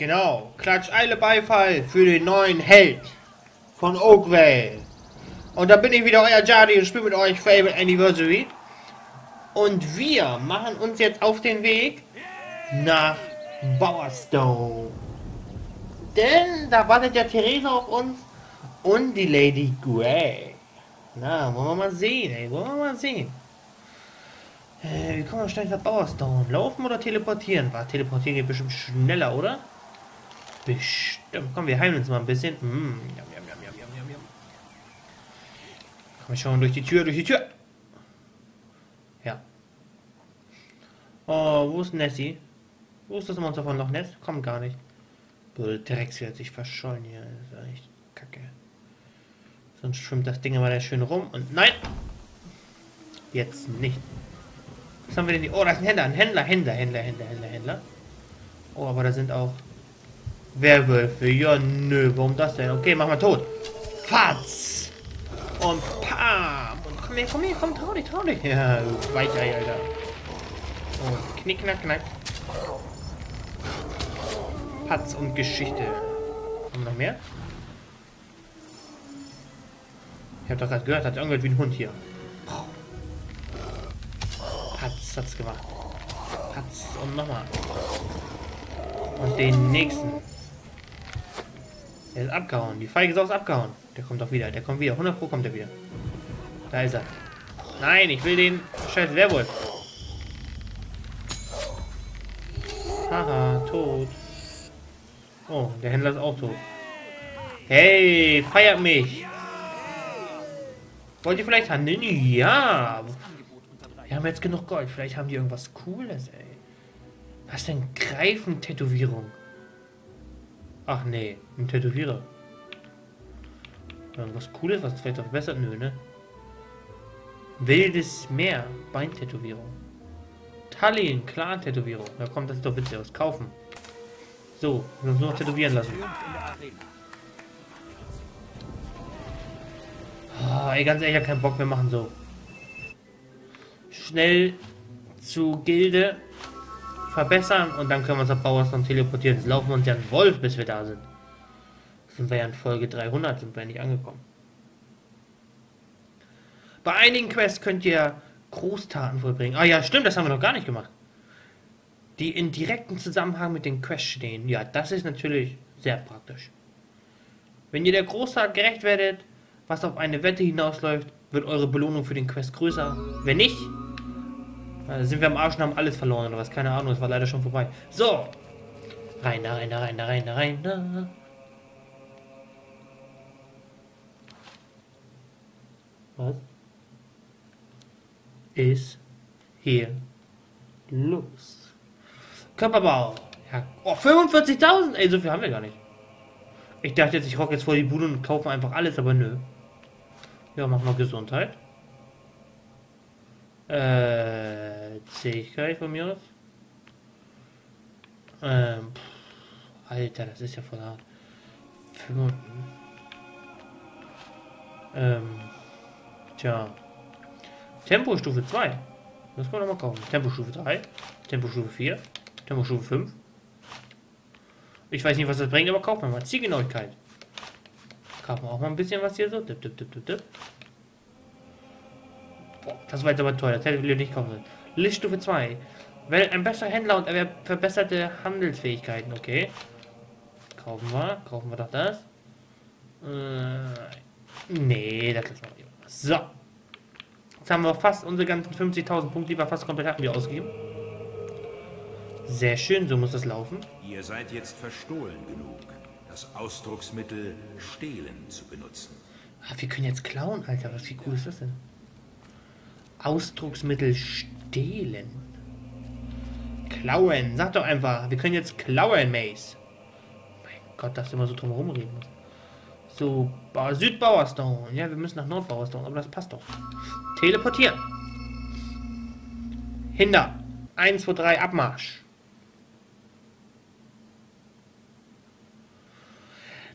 Genau. Klatsch alle Beifall für den neuen Held von Oakvale. Und da bin ich wieder, euer Jardy und spiele mit euch Fable Anniversary. Und wir machen uns jetzt auf den Weg nach Bowerstone. Denn da wartet ja Theresa auf uns und die Lady Grey. Na, wollen wir mal sehen, ey. Wollen wir mal sehen. Äh, wie kommen wir schnell nach Bowerstone? Laufen oder teleportieren? War teleportieren geht bestimmt schneller, oder? Bestimmt. Komm, wir heilen uns mal ein bisschen. Mm, jam, jam, jam. Komm, wir schauen durch die Tür, durch die Tür. Ja. Oh, wo ist Nessie? Wo ist das Monster von Loch Ness? Kommt gar nicht. Blöde Drecks wird sich verschollen hier. Das ist echt kacke. Sonst schwimmt das Ding immer da schön rum. Und nein! Jetzt nicht. Was haben wir denn hier? Oh, da ist ein Händler, ein Händler, Händler, Händler, Händler, Händler, Händler. Oh, aber da sind auch Werwölfe. Ja, nö, warum das denn? Okay, mach mal tot. Fatz! Und pam! Und komm her, komm her, komm, trau dich, trau dich. Ja, du Weichei, Alter. Und knick, knack, knack. Patz und Geschichte. Wir noch mehr? Ich habe doch gerade gehört, hat irgendwas wie ein Hund hier. Patz hat's gemacht. Patz und nochmal. Und den nächsten. Der ist abgehauen. Die Feige ist abgehauen. Der kommt doch wieder. Der kommt wieder. 100 Pro kommt er wieder. Da ist er. Nein, ich will den scheiß Werwolf. Haha, tot. Oh, der Händler ist auch tot. Hey, feiert mich. Wollt ihr vielleicht handeln? Ja. Wir haben jetzt genug Gold. Vielleicht haben die irgendwas Cooles, ey. Was denn Greifen-Tätowierung? Ach nee, ein Tätowierer. Irgendwas Cooles, was vielleicht verbessert? Nö, ne? Wildes Meer, Beintätowierung. Tallinn, Clan-Tätowierung. Da kommt das sieht doch witzig aus. Kaufen. So, wir uns nur noch tätowieren lassen. Oh, ey, ganz ehrlich, ich hab keinen Bock, wir machen so. Schnell zu Gilde verbessern und dann können wir uns auf Bauersland teleportieren. Jetzt laufen wir uns ja einen Wolf, bis wir da sind. Sind wir ja in Folge 300, sind wir nicht angekommen. Bei einigen Quests könnt ihr Großtaten vollbringen. Ah ja, stimmt, das haben wir noch gar nicht gemacht. Die in direktem Zusammenhang mit den Quests stehen. Ja, das ist natürlich sehr praktisch. Wenn ihr der Großtat gerecht werdet, was auf eine Wette hinausläuft, wird eure Belohnung für den Quest größer. Wenn nicht, äh, sind wir am Arsch und haben alles verloren oder was? Keine Ahnung, es war leider schon vorbei. So! Rein da, rein da, rein da, rein da, rein da. Was? Ist hier los? Körperbau. Ja. Oh, 45.000! Ey, so viel haben wir gar nicht. Ich dachte jetzt, ich rock jetzt vor die Bude und kaufe einfach alles, aber nö. Ja, machen wir Gesundheit. Äh, Zähigkeit von mir aus. Ähm, pff, Alter, das ist ja voll hart. Fünf, ähm, tja. Tempostufe 2. Das können wir mal kaufen. Tempostufe 3, Tempostufe 4, Tempostufe 5. Ich weiß nicht, was das bringt, aber kaufen wir mal. Zielgenauigkeit. Kaufen wir auch mal ein bisschen was hier so. Dip, dip, dip, dip, dip. Boah, das war jetzt aber teuer. Das hätte ich nicht kaufen sollen. Lichtstufe 2. Ein besserer Händler und verbesserte Handelsfähigkeiten. Okay. Kaufen wir. Kaufen wir doch das. Äh, nee, das lassen wir lieber. So. Jetzt haben wir fast unsere ganzen 50.000 Punkte, die wir fast komplett hatten, wir ausgegeben. Sehr schön, so muss das laufen. Ihr seid jetzt verstohlen genug, das Ausdrucksmittel stehlen zu benutzen. Ah, wir können jetzt klauen, Alter. Was wie cool ist das denn? Ausdrucksmittel stehlen. Klauen. Sag doch einfach. Wir können jetzt klauen, Mace. Mein Gott, dass du immer so drum herum reden musst. So, Südbauerstone. Ja, wir müssen nach Nordbauerstone, aber das passt doch. Teleportieren. Hinder. 1, 2, 3, Abmarsch.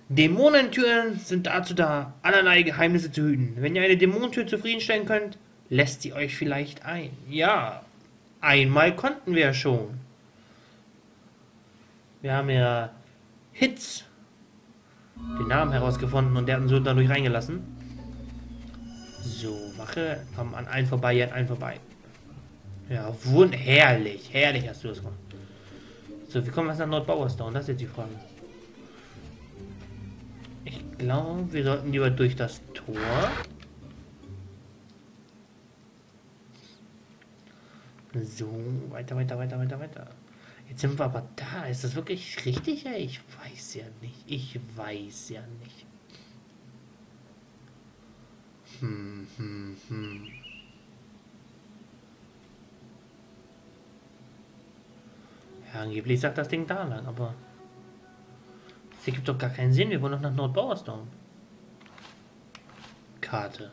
Dämonentüren sind dazu da, allerlei Geheimnisse zu hüten. Wenn ihr eine Dämonentür zufriedenstellen könnt, lässt sie euch vielleicht ein. Ja, einmal konnten wir schon. Wir haben ja Hitz den Namen herausgefunden und der hat uns so dadurch reingelassen. So, Wache, komm an einen vorbei, an einen vorbei. Ja, wund herrlich, herrlich hast du das gemacht. So, wie kommen wir nach Nordbauerstown? Das ist jetzt die Frage. Ich glaube, wir sollten lieber durch das Tor. So, weiter, weiter, weiter, weiter, weiter. Jetzt sind wir aber da. Ist das wirklich richtig? Ich weiß ja nicht. Ich weiß ja nicht. Hm, hm, hm. Angeblich sagt das Ding da lang, aber... Das ergibt doch gar keinen Sinn. Wir wollen doch nach Nordbauerstown. Karte.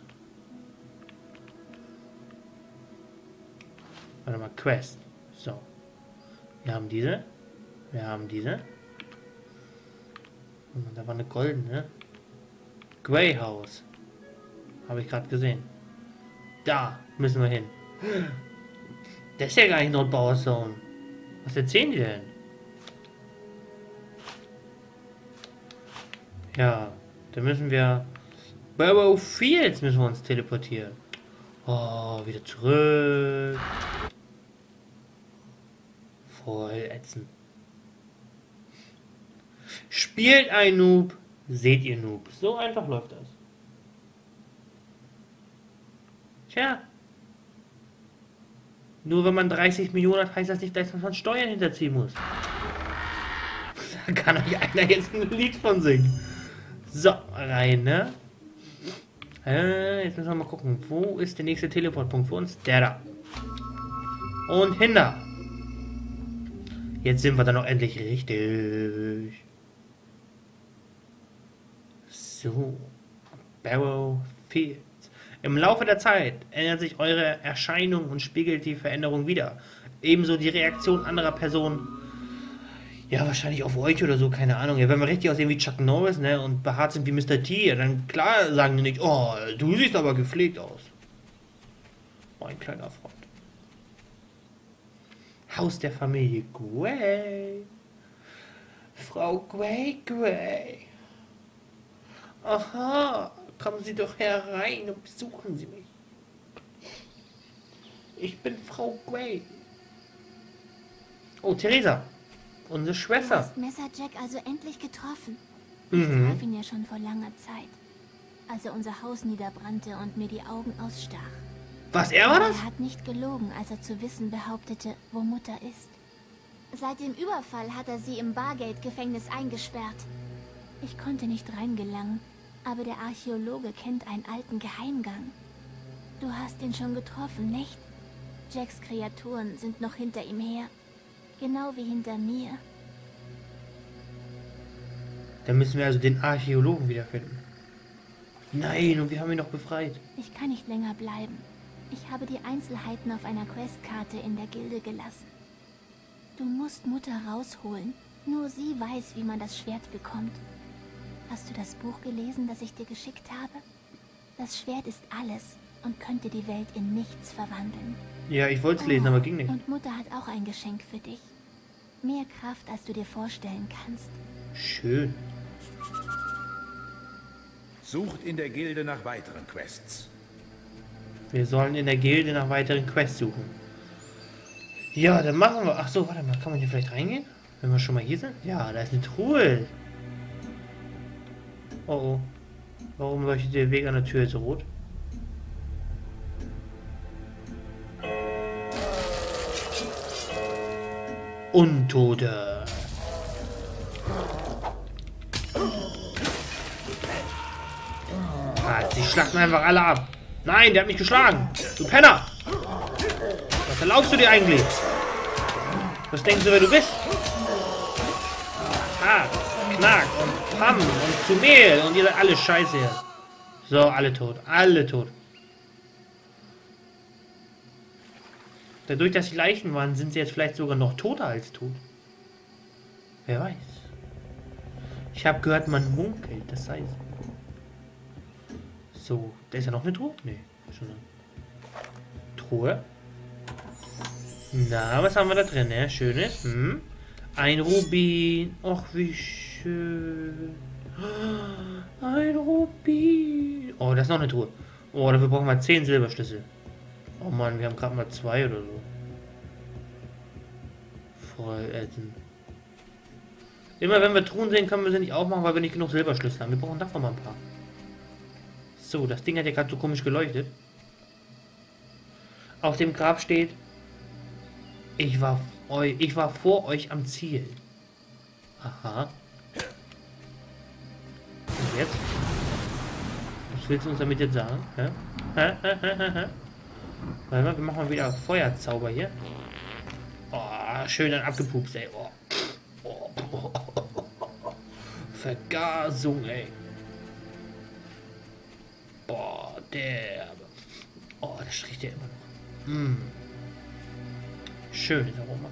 Warte mal, Quest. So. Wir haben diese. Wir haben diese. Und da war eine goldene. Grey House. Habe ich gerade gesehen. Da müssen wir hin. Das ist ja gar nicht Nordbauer Zone. Was erzählen die denn? Ja, da müssen wir... Barrow Fields müssen wir uns teleportieren. Oh, wieder zurück. Voll ätzend. Spielt ein Noob, seht ihr Noob. So einfach läuft das. Tja. Nur wenn man 30 Millionen hat, heißt das nicht, dass man Steuern hinterziehen muss. Da kann euch einer jetzt ein Lied von singen. So, rein, ne? Äh, jetzt müssen wir mal gucken. Wo ist der nächste Teleportpunkt für uns? Der da. Und hinter. Jetzt sind wir dann noch endlich richtig. So. Barrow Fields. Im Laufe der Zeit ändert sich eure Erscheinung und spiegelt die Veränderung wieder. Ebenso die Reaktion anderer Personen. Ja, wahrscheinlich auf euch oder so, keine Ahnung. Ja, wenn wir richtig aussehen wie Chuck Norris, ne, und behaart sind wie Mr. T, ja, dann klar sagen die nicht, oh, du siehst aber gepflegt aus. Mein kleiner Freund. Haus der Familie Gray. Frau Gray Gray. Aha, kommen Sie doch herein und besuchen Sie mich. Ich bin Frau Gray. Oh, Theresa, unsere Du Schwester. hast Messer Jack also endlich getroffen. Ich Mhm. traf ihn ja schon vor langer Zeit, als er unser Haus niederbrannte und mir die Augen ausstach. Was, er war das? Er hat nicht gelogen, als er zu wissen behauptete, wo Mutter ist. Seit dem Überfall hat er sie im Bargate-Gefängnis eingesperrt. Ich konnte nicht reingelangen, aber der Archäologe kennt einen alten Geheimgang. Du hast ihn schon getroffen, nicht? Jacks Kreaturen sind noch hinter ihm her. Genau wie hinter mir. Dann müssen wir also den Archäologen wiederfinden. Nein, und wir haben ihn noch befreit. Ich kann nicht länger bleiben. Ich habe die Einzelheiten auf einer Questkarte in der Gilde gelassen. Du musst Mutter rausholen. Nur sie weiß, wie man das Schwert bekommt. Hast du das Buch gelesen, das ich dir geschickt habe? Das Schwert ist alles und könnte die Welt in nichts verwandeln. Ja, ich wollte es lesen, aber ging nicht. Und Mutter hat auch ein Geschenk für dich. Mehr Kraft, als du dir vorstellen kannst. Schön. Sucht in der Gilde nach weiteren Quests. Wir sollen in der Gilde nach weiteren Quests suchen. Ja, dann machen wir. Ach so, warte mal, kann man hier vielleicht reingehen? Wenn wir schon mal hier sind? Ja, da ist eine Truhe. Oh oh. Warum leuchtet der Weg an der Tür jetzt rot? Untote. Ah, die schlachten einfach alle ab. Nein, der hat mich geschlagen. Du Penner. Was erlaubst du dir eigentlich? Was denkst du, wer du bist? Ah, Knack und Pam und zu Mehl und ihr seid alle scheiße hier. So, alle tot. Alle tot. Dadurch, dass sie Leichen waren, sind sie jetzt vielleicht sogar noch toter als tot. Wer weiß. Ich habe gehört, man munkelt, das sei so. Da ist ja noch eine Truhe? Nee, schon eine Truhe. Na, was haben wir da drin, ne? Schönes. Hm. Ein Rubin. Och, wie schön. Ein Rubin. Oh, das ist noch eine Truhe. Oh, dafür brauchen wir 10 Silberschlüssel. Oh Mann, wir haben gerade mal zwei oder so. Voll ätzend. Immer wenn wir Truhen sehen, können wir sie nicht aufmachen, weil wir nicht genug Silberschlüssel haben. Wir brauchen davon mal ein paar. So, das Ding hat ja gerade so komisch geleuchtet. Auf dem Grab steht, ich war, ich war vor euch am Ziel. Aha. Und jetzt? Was willst du uns damit jetzt sagen? Hä? Warte mal, wir machen mal wieder Feuerzauber hier. Oh, schön dann abgepupst, ey. Oh. Oh. Vergasung, ey. Boah, der. Oh, das riecht ja immer noch. Mm. Schönes Aroma.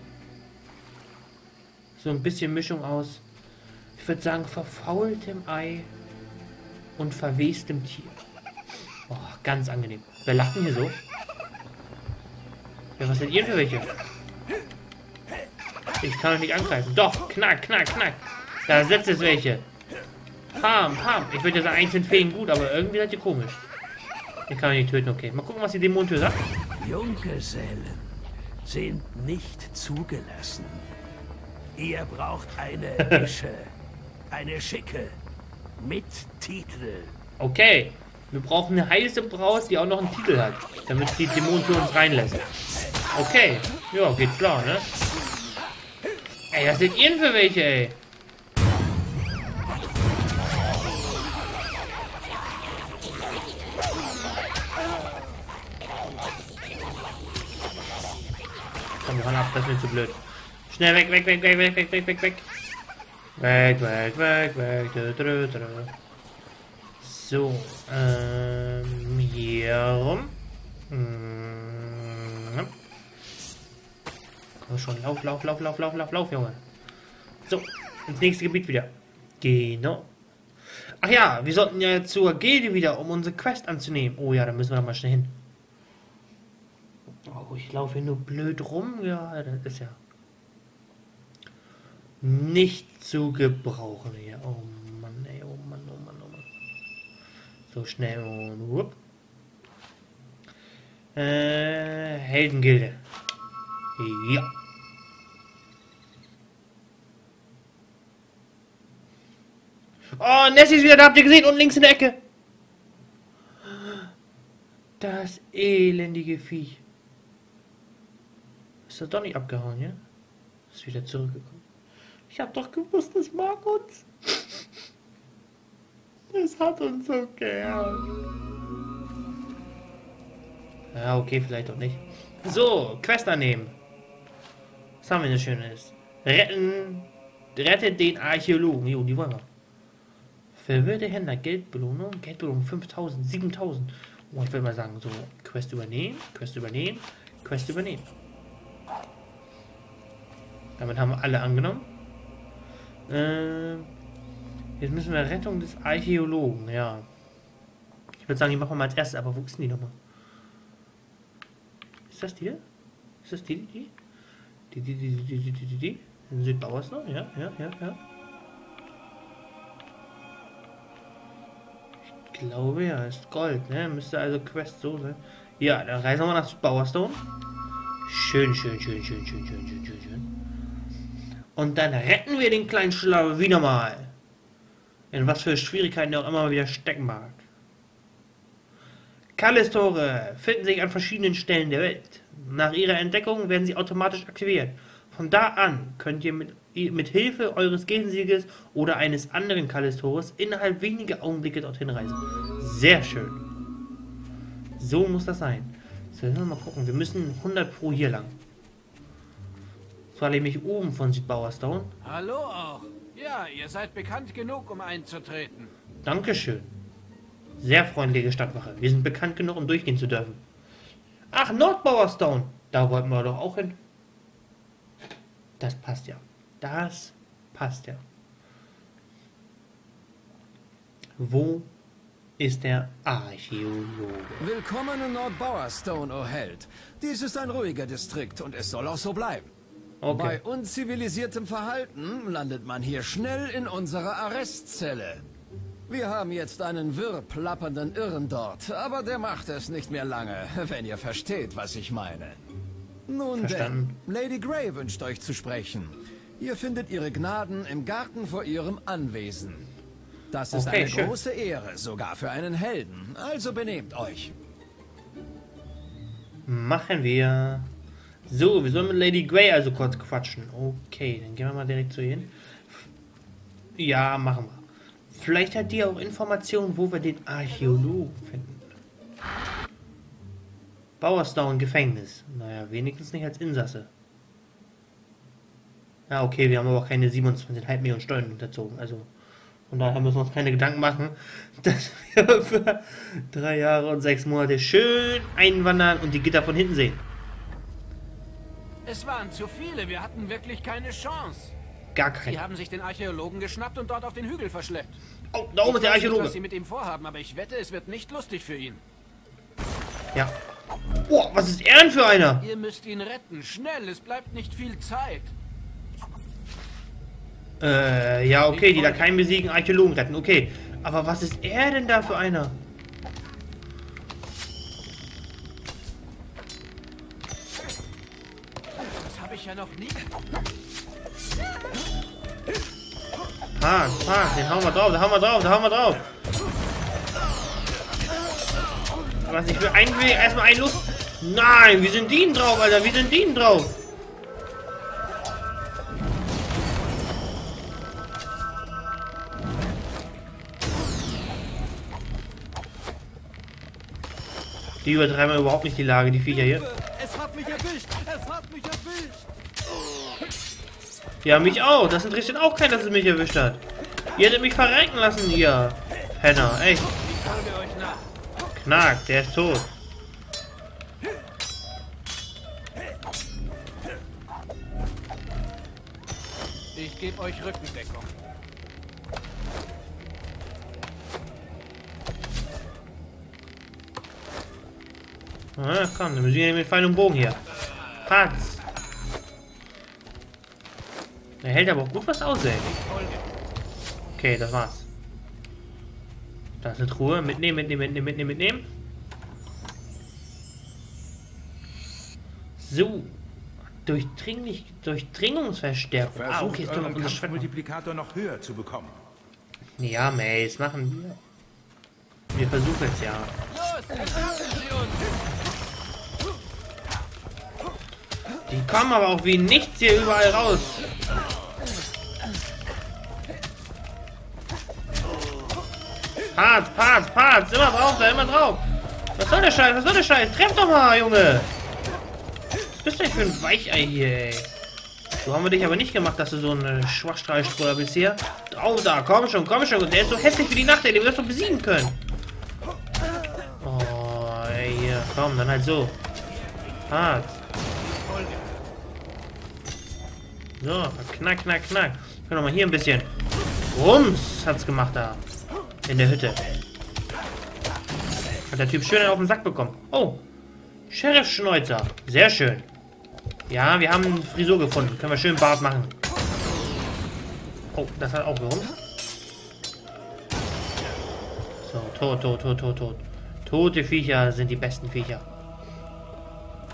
So ein bisschen Mischung aus, ich würde sagen, verfaultem Ei und verwestem Tier. Oh, ganz angenehm. Wer lacht denn hier so? Ja, was seid ihr für welche? Ich kann euch nicht angreifen. Doch, knack, knack, knack. Da setzt es welche. Pam, pam. Ich würde ja sagen, eigentlich sind Feen gut, aber irgendwie seid ihr komisch. Ich kann euch nicht töten, okay. Mal gucken, was die Dämonentür sagt. Junggesellen sind nicht zugelassen. Ihr braucht eine Ische. Eine schicke. Mit Titel. Okay. Wir brauchen eine heiße Braut, die auch noch einen Titel hat. Damit die Dämonentür uns reinlässt. Okay. Ja, geht klar, ne? Ey, was sind ihr denn für welche, ey? Das ist mir zu blöd. Schnell weg, weg, weg, weg, weg, weg, weg, weg, weg. Weg, weg, weg, weg. Dö, dö, dö. So, ähm, hier rum. Hm. Komm schon, lauf, lauf, lauf, lauf, lauf, lauf, lauf, Junge. So, ins nächste Gebiet wieder. Genau. Ach ja, wir sollten ja zur Gilde wieder, um unsere Quest anzunehmen. Oh ja, da müssen wir doch mal schnell hin. Oh, ich laufe hier nur blöd rum. Ja, das ist ja nicht zu gebrauchen hier. Oh Mann, ey, oh Mann, oh Mann, oh Mann. So schnell und whoop. Äh, Heldengilde. Ja. Oh, Nessie ist wieder da, habt ihr gesehen? Und links in der Ecke. Das elendige Viech. Ist das doch nicht abgehauen, ja? Ist wieder zurückgekommen. Ich hab doch gewusst, es mag uns. Es hat uns so gern. Ja, okay, vielleicht auch nicht. So, Quest annehmen. Was haben wir denn Schönes? Retten, rettet den Archäologen. Jo, die wollen wir. Verwirrte Händler, Geldbelohnung, Geldbelohnung 5000, 7000. Oh, ich würde mal sagen, so, Quest übernehmen, Quest übernehmen, Quest übernehmen. Damit haben wir alle angenommen. Äh, jetzt müssen wir Rettung des Archäologen, ja. Ich würde sagen, die machen wir mal als erstes, aber wo ist denn die nochmal? Ist das die? Ist das die, die? Die, die, die, die, die, die, die, die? In Südbauersdorf? Ja, ja, ja, ja. Ich glaube ja, ist Gold, ne? Müsste also Quest so sein. Ja, dann reisen wir nach Südbauerstone. Schön, schön, schön, schön, schön, schön, schön, schön, schön. Und dann retten wir den kleinen Schlauer wieder mal. In was für Schwierigkeiten er auch immer wieder stecken mag. Kallistore finden sich an verschiedenen Stellen der Welt. Nach ihrer Entdeckung werden sie automatisch aktiviert. Von da an könnt ihr mit, mit Hilfe eures Gegensieges oder eines anderen Kallistores innerhalb weniger Augenblicke dorthin reisen. Sehr schön. So muss das sein. So, mal gucken. Wir müssen 100 pro hier lang. Zwar nämlich oben von Südbauerstone. Hallo auch. Ja, ihr seid bekannt genug, um einzutreten. Dankeschön. Sehr freundliche Stadtwache. Wir sind bekannt genug, um durchgehen zu dürfen. Ach, Nordbauerstone. Da wollten wir doch auch hin. Das passt ja. Das passt ja. Wo ist der Archäologe? Willkommen in Nordbauerstone, o oh Held. Dies ist ein ruhiger Distrikt und es soll auch so bleiben. Okay. Bei unzivilisiertem Verhalten landet man hier schnell in unserer Arrestzelle. Wir haben jetzt einen wirr plappernden Irren dort, aber der macht es nicht mehr lange, wenn ihr versteht, was ich meine. Nun Verstanden. denn, Lady Grey wünscht euch zu sprechen. Ihr findet ihre Gnaden im Garten vor ihrem Anwesen. Das ist Okay, eine schön. große Ehre, sogar für einen Helden. Also benehmt euch. Machen wir. So, wir sollen mit Lady Grey also kurz quatschen. Okay, dann gehen wir mal direkt zu ihr hin. Ja, machen wir. Vielleicht hat die auch Informationen, wo wir den Archäologen finden. Bowerstone Gefängnis. Naja, wenigstens nicht als Insasse. Ja, okay, wir haben aber keine 27,5 Millionen Steuern unterzogen. Also, von daher müssen wir uns keine Gedanken machen, dass wir für drei Jahre und sechs Monate schön einwandern und die Gitter von hinten sehen. Es waren zu viele, wir hatten wirklich keine Chance. Gar Sie keine. haben sich den Archäologen geschnappt und dort auf den Hügel verschleppt. Oh, da oben ist der nicht, was Sie Archäologe. mit ihm vorhaben, aber ich wette, es wird nicht lustig für ihn. Ja. Oh, was ist er denn für einer? Ihr müsst ihn retten, schnell, es bleibt nicht viel Zeit. Äh, ja, okay, die da keinen besiegen Archäologen retten. Okay. Aber was ist er denn da für einer? Hart, hart, den hauen wir drauf, da hauen wir drauf, da hauen wir drauf. Was, ich will eigentlich erstmal einen Luft... Nein, wie sind die drauf, Alter? Wie sind die drauf? Die übertreiben überhaupt nicht die Lage, die Viecher hier. Es hat mich erwischt! Es hat mich erwischt! Ja, mich auch. Das interessiert auch keinen, dass es mich erwischt hat. Ihr hättet mich verrecken lassen, ihr Penner. Echt. Knack, der ist tot. Ich gebe euch Rückendeckung. Ah, komm, dann müssen wir mit Pfeil und Bogen hier. Patz. Er hält aber auch gut was aus, ey. Okay, das war's. Da ist eine Truhe. Mitnehmen, mitnehmen, mitnehmen, mitnehmen, mitnehmen. So. Durchdringlich, Durchdringungsverstärkung. Ah, Versucht okay, wir euren unser Schwert machen. Kampfmultiplikator noch höher zu bekommen. Ja, Mace, machen wir. Wir versuchen es ja. Die kommen aber auch wie nichts hier überall raus. Parts, Parts, Parts, immer drauf, da immer drauf. Was soll der Scheiß, was soll der Scheiß? Treff doch mal, Junge. Was bist du denn für ein Weichei hier, ey? So haben wir dich aber nicht gemacht, dass du so ein Schwachstrahlstroller bist hier. Drauf da, komm schon, komm schon. Und der ist so hässlich wie die Nacht, ey. Den wirst du besiegen können. Oh, ey, hier. Komm, dann halt so. Parts. So, knack, knack, knack. Können wir mal hier ein bisschen. Rums hat's gemacht da. In der Hütte. Hat der Typ schön auf den Sack bekommen. Oh. Sheriff Schneuzer. Sehr schön. Ja, wir haben eine Frisur gefunden. Können wir schön Bart machen. Oh, das hat auch gerummt. So, tot, tot, tot, tot, tot. Tote Viecher sind die besten Viecher.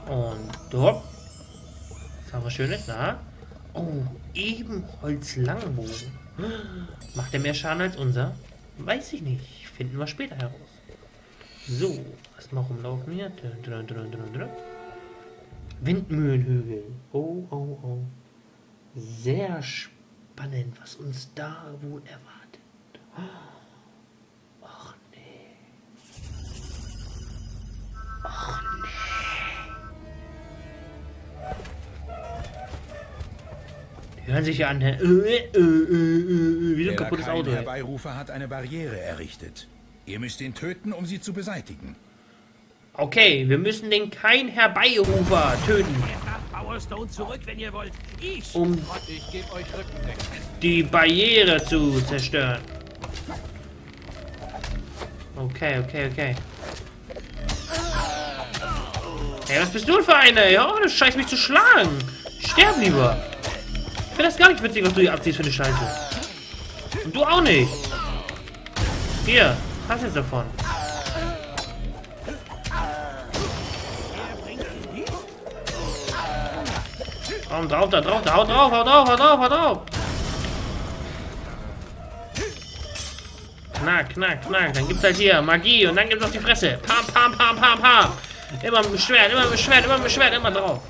Und hopp. Was haben wir Schönes? Na? Oh, Ebenholz Langbogen. Macht er mehr Schaden als unser? Weiß ich nicht. Finden wir später heraus. So, erstmal rumlaufen hier. Dun, dun, dun. Windmühlenhügel. Oh, oh, oh. Sehr spannend, was uns da wohl erwartet. Ach nee. Ach hören sich ja an, äh, äh, äh, äh, äh, wie so ein Der kaputtes Auto. ey. Herbeirufer hat eine Barriere errichtet. Ihr müsst ihn töten, um sie zu beseitigen. Okay, wir müssen den kein Herbeirufer töten, zurück. Ich um Ich die Barriere zu zerstören. Okay, okay, okay. Hey, was bist du denn für eine? Ja, du scheißt mich zu schlagen. sterb lieber. Finde das gar nicht witzig, was du hier abziehst für eine Scheiße. Und du auch nicht. Hier, hast jetzt davon. Komm, drauf, da drauf, da, haut drauf, haut drauf, haut drauf, haut drauf. Knack, knack, knack. Dann gibt's halt hier Magie und dann gibt's auf die Fresse. Pam, pam, pam, pam, pam. Immer mit dem Schwert, immer mit dem Schwert, immer mit dem Schwert, immer drauf.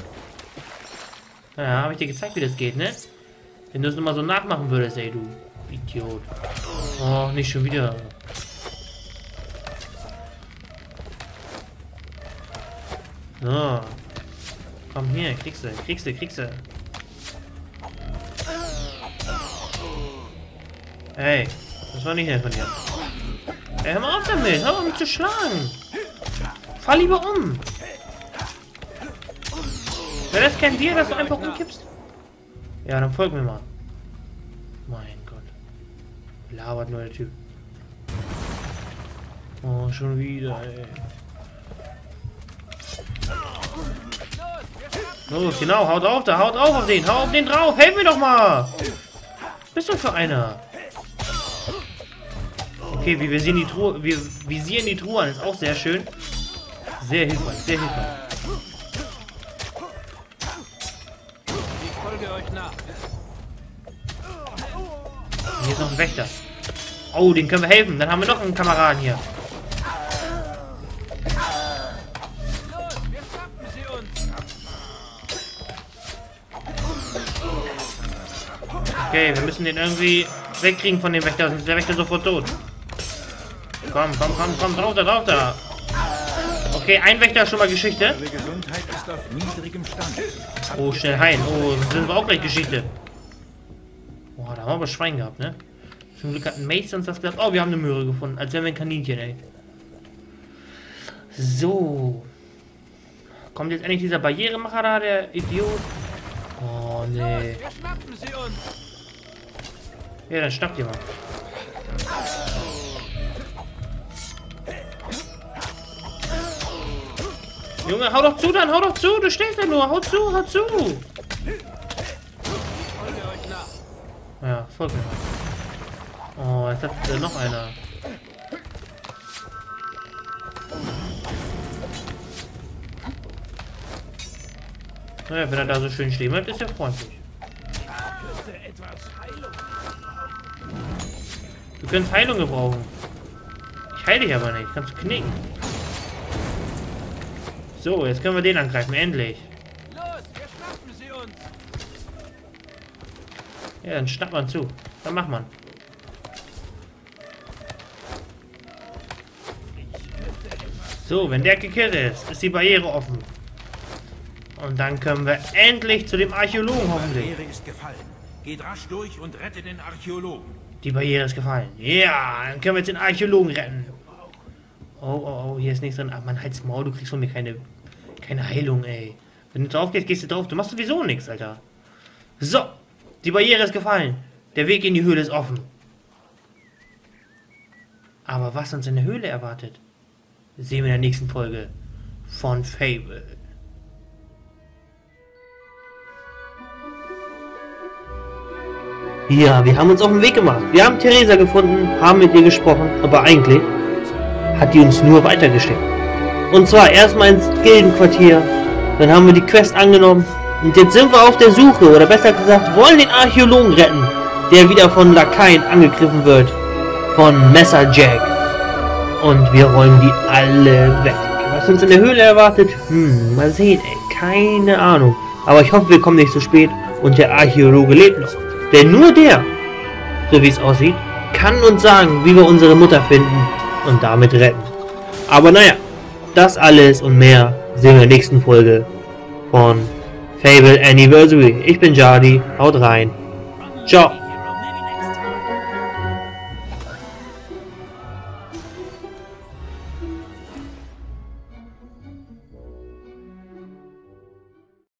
Ja, habe ich dir gezeigt, wie das geht, ne? Wenn du es nochmal so nachmachen würdest, ey, du Idiot. Oh, nicht schon wieder. So. Komm hier, kriegst du, kriegst du, kriegst du. Hey, das war nicht nett von dir. Ey, hör mal auf damit, hör auf mich zu schlagen. Fall lieber um. Wäre das kein Bier, dass du einfach umkippst? Ja, dann folg mir mal. Mein Gott. Labert nur der Typ. Oh, schon wieder, ey. Los, genau, haut drauf da, haut drauf auf den, hau auf den drauf, helf mir doch mal! Bist du für einer? Okay, wir visieren die Truhe, wir visieren die Truhe an, ist auch sehr schön. Sehr hilfreich, sehr hilfreich. Hier ist noch ein Wächter. Oh, den können wir helfen. Dann haben wir noch einen Kameraden hier. Okay, wir müssen den irgendwie wegkriegen von dem Wächter, sonst ist der Wächter sofort tot. Komm, komm, komm, komm, drauf da, drauf da. Okay, ein Wächter ist schon mal Geschichte. Oh, schnell heilen. Oh, sind wir auch gleich Geschichte. Aber Schwein gehabt, ne? Zum Glück hat Mace uns das gesagt. Oh, wir haben eine Möhre gefunden. Als wären wir ein Kaninchen, ey. So. Kommt jetzt endlich dieser Barrieremacher da, der Idiot? Oh, nee. Ja, dann schnappt ihr mal. Junge, hau doch zu dann, hau doch zu, du stehst da nur, hau zu, hau zu. Mir mal. Oh, jetzt hat äh, noch einer. Naja, wenn er da so schön stehen bleibt, ist er freundlich. Du kannst Heilung gebrauchen. Ich heile dich aber nicht, kannst du knicken. So, jetzt können wir den angreifen, endlich. Los, wir schnappen sie uns. Ja, dann schnappt man zu. Dann macht man. So, wenn der gekillt ist, ist die Barriere offen. Und dann können wir endlich zu dem Archäologen hoffentlich. Barriere ist gefallen. Geht rasch durch und rettet den Archäologen. Die Barriere ist gefallen. Ja, dann können wir jetzt den Archäologen retten. Oh, oh, oh, hier ist nichts drin. Ach, man, halt's Maul, du kriegst von mir keine, keine Heilung, ey. Wenn du drauf gehst, gehst du drauf. Du machst sowieso nichts, Alter. So, die Barriere ist gefallen. Der Weg in die Höhle ist offen. Aber was uns in der Höhle erwartet, sehen wir in der nächsten Folge von Fable. Ja, wir haben uns auf den Weg gemacht. Wir haben Theresa gefunden, haben mit ihr gesprochen, aber eigentlich hat die uns nur weitergeschickt. Und zwar erstmal ins Gildenquartier, dann haben wir die Quest angenommen und jetzt sind wir auf der Suche, oder besser gesagt, wollen den Archäologen retten, der wieder von Lakaien angegriffen wird, von Messer Jack. Und wir räumen die alle weg. Was uns in der Höhle erwartet, hm, mal sehen, ey, keine Ahnung. Aber ich hoffe, wir kommen nicht zu spät und der Archäologe lebt noch. Denn nur der, so wie es aussieht, kann uns sagen, wie wir unsere Mutter finden und damit retten. Aber naja, das alles und mehr sehen wir in der nächsten Folge von Fable Anniversary. Ich bin Jardi, haut rein. Ciao.